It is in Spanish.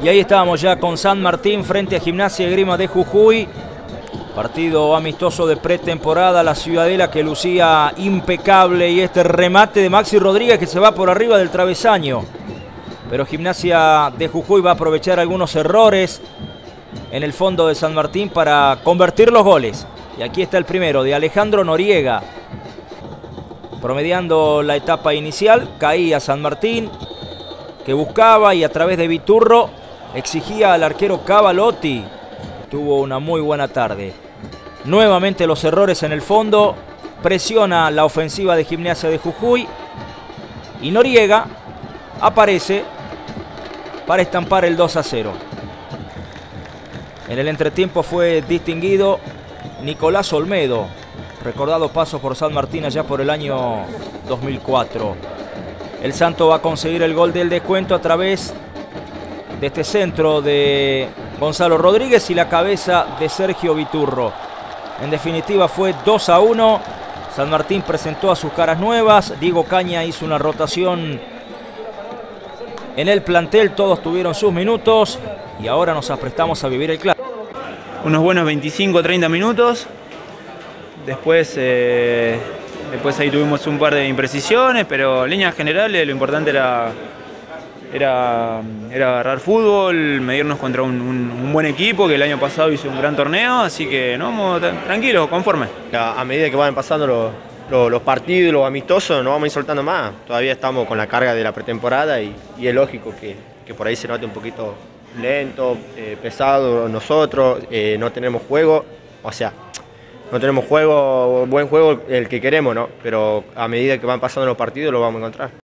Y ahí estábamos ya con San Martín frente a Gimnasia y Grima de Jujuy. Partido amistoso de pretemporada, la Ciudadela que lucía impecable y este remate de Maxi Rodríguez que se va por arriba del travesaño. Pero Gimnasia de Jujuy va a aprovechar algunos errores en el fondo de San Martín para convertir los goles. Y aquí está el primero de Alejandro Noriega. Promediando la etapa inicial, caía San Martín, que buscaba y a través de Viturro exigía al arquero Cavalotti. Tuvo una muy buena tarde. Nuevamente los errores en el fondo. Presiona la ofensiva de Gimnasia de Jujuy. Y Noriega aparece para estampar el 2 a 0. En el entretiempo fue distinguido Nicolás Olmedo, recordado paso por San Martín allá por el año 2004. El Santo va a conseguir el gol del descuento a través de este centro de Gonzalo Rodríguez y la cabeza de Sergio Viturro. En definitiva fue 2 a 1. San Martín presentó a sus caras nuevas. Diego Caña hizo una rotación en el plantel. Todos tuvieron sus minutos y ahora nos aprestamos a vivir el clásico. Unos buenos 25-30 minutos. Después, eh, después ahí tuvimos un par de imprecisiones, pero en líneas generales lo importante era era, era agarrar fútbol, medirnos contra un, buen equipo que el año pasado hizo un gran torneo, así que no, tranquilos, conformes. A, medida que van pasando los, los, los, partidos, los amistosos, nos vamos a ir soltando más. Todavía estamos con la carga de la pretemporada y, y es lógico que, que, por ahí se note un poquito lento, eh, pesado nosotros, eh, no tenemos juego, o sea, no tenemos juego, buen juego el que queremos, ¿no? Pero a medida que van pasando los partidos lo vamos a encontrar.